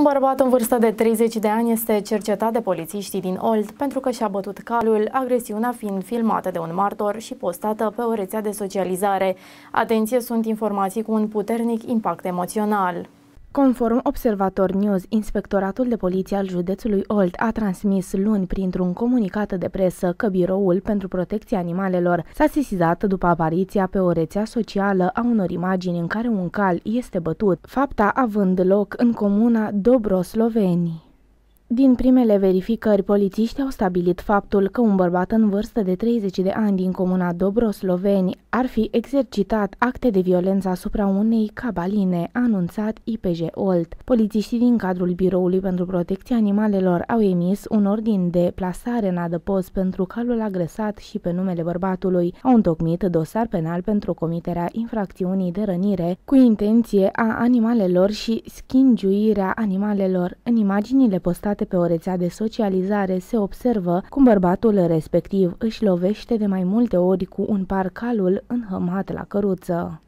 Un bărbat în vârstă de 30 de ani este cercetat de polițiștii din Olt pentru că și-a bătut calul, agresiunea fiind filmată de un martor și postată pe o rețea de socializare. Atenție, sunt informații cu un puternic impact emoțional. Conform Observator News, Inspectoratul de Poliție al județului Olt a transmis luni printr-un comunicat de presă că Biroul pentru Protecția Animalelor s-a sesizat după apariția pe o rețea socială a unor imagini în care un cal este bătut, fapta având loc în comuna Dobrosloveni. Din primele verificări, polițiștii au stabilit faptul că un bărbat în vârstă de 30 de ani din comuna Dobrosloveni ar fi exercitat acte de violență asupra unei cabaline, a anunțat IPJ Olt. Polițiștii din cadrul Biroului pentru Protecția Animalelor au emis un ordin de plasare în adăpost pentru calul agresat și pe numele bărbatului. Au întocmit dosar penal pentru comiterea infracțiunii de rănire cu intenție a animalelor și schingiuirea animalelor. În imaginile postate pe o rețea de socializare se observă cum bărbatul respectiv își lovește de mai multe ori cu un parcalul înhămat la căruță.